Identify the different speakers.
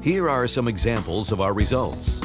Speaker 1: Here are some examples of our results.